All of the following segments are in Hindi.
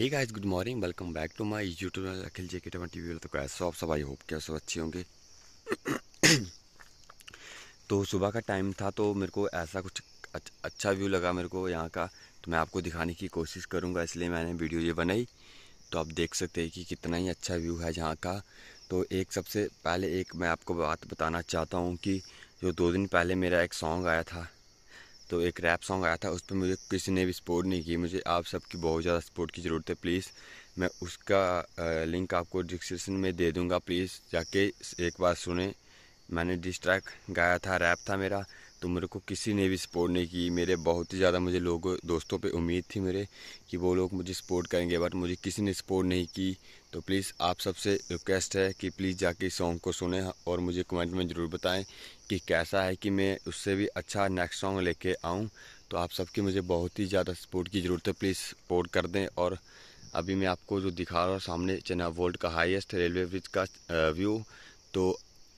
Hey guys good morning welcome back to my YouTube channel Akhil J K T V तो कैसे आप सब आई होप क्या सब अच्छे होंगे। तो सुबह का टाइम था तो मेरे को ऐसा कुछ अच्छा व्यू लगा मेरे को यहाँ का तो मैं आपको दिखाने की कोशिश करूँगा, इसलिए मैंने वीडियो ये बनाई। तो आप देख सकते हैं कि कितना ही अच्छा व्यू है यहाँ का। तो एक सबसे पहले एक मैं आपको बात बताना चाहता हूँ कि जो दो दिन पहले मेरा एक सॉन्ग आया था तो एक रैप सॉन्ग आया था, उस पर मुझे किसी ने भी सपोर्ट नहीं की। मुझे आप सबकी बहुत ज़्यादा सपोर्ट की ज़रूरत है प्लीज़ मैं उसका लिंक आपको डिस्क्रिप्शन में दे दूँगा प्लीज़ जाके एक बार सुने। मैंने डिस्ट्रैक गाया था रैप था मेरा। तो मेरे को किसी ने भी सपोर्ट नहीं की। मेरे बहुत ही ज़्यादा मुझे लोगों, दोस्तों पे उम्मीद थी मेरे कि वो लोग मुझे सपोर्ट करेंगे बट मुझे किसी ने सपोर्ट नहीं की। तो प्लीज़ आप सबसे रिक्वेस्ट है कि प्लीज़ जाके इस सॉन्ग को सुने और मुझे कमेंट में ज़रूर बताएँ कि कैसा है कि मैं उससे भी अच्छा नेक्स्ट सॉन्ग लेके आऊँ। तो आप सबकी मुझे बहुत ही ज़्यादा सपोर्ट की ज़रूरत है। प्लीज़ सपोर्ट कर दें और अभी मैं आपको जो दिखा रहा हूँ सामने चना वोल्ट का हाईएस्ट रेलवे ब्रिज का व्यू तो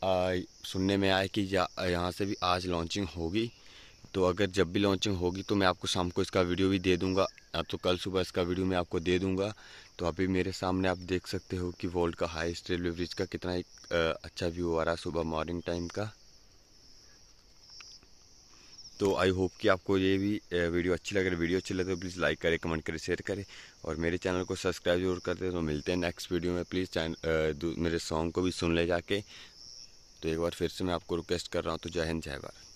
सुनने में आया कि यहाँ से भी आज लॉन्चिंग होगी। तो अगर जब भी लॉन्चिंग होगी तो मैं आपको शाम को इसका वीडियो भी दे दूँगा। या तो कल सुबह इसका वीडियो मैं आपको दे दूँगा। तो अभी मेरे सामने आप देख सकते हो कि वर्ल्ड का हाईएस्ट रेलवे ब्रिज का कितना एक अच्छा व्यू आ रहा है सुबह मॉर्निंग टाइम का। तो आई होप कि आपको ये भी वीडियो अच्छी लगे वीडियो अच्छी लगे तो प्लीज़ लाइक करें कमेंट करें शेयर करें। और मेरे चैनल को सब्सक्राइब ज़रूर करते तो मिलते हैं नेक्स्ट वीडियो में। प्लीज़ मेरे सॉन्ग को भी सुन ले जाके। तो एक बार फिर से मैं आपको रिक्वेस्ट कर रहा हूँ तो जय हिंद, जय भारत।